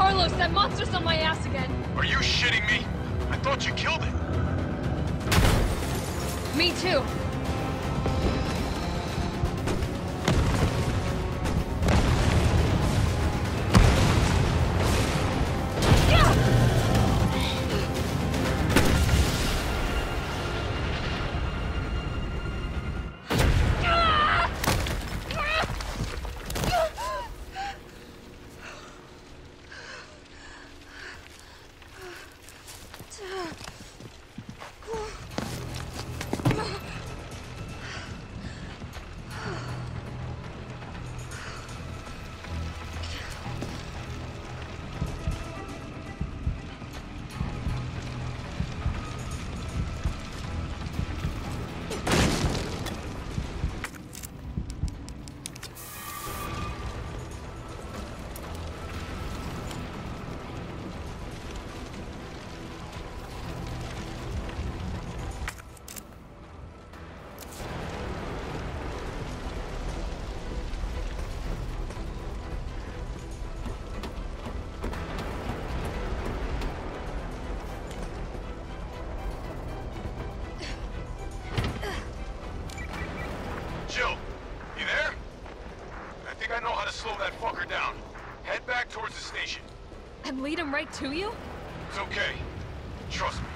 Carlos, that monster's on my ass again. Are you shitting me? I thought you killed it. Me too. And lead him right to you? It's okay. Trust me.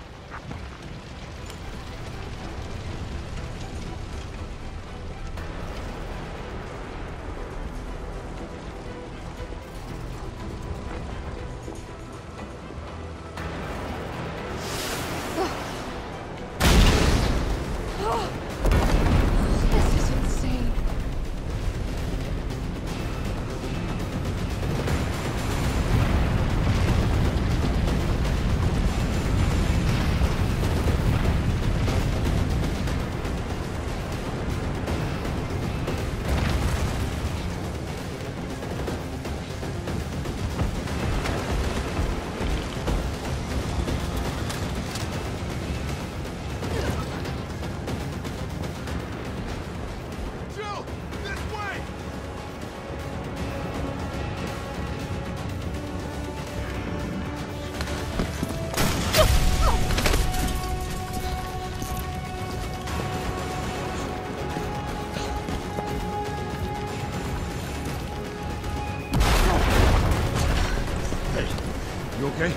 You okay?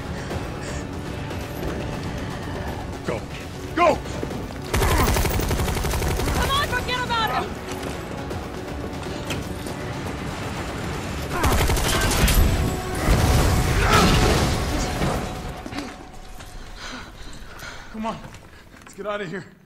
Go. Go! Come on, forget about him! Come on. Let's get out of here.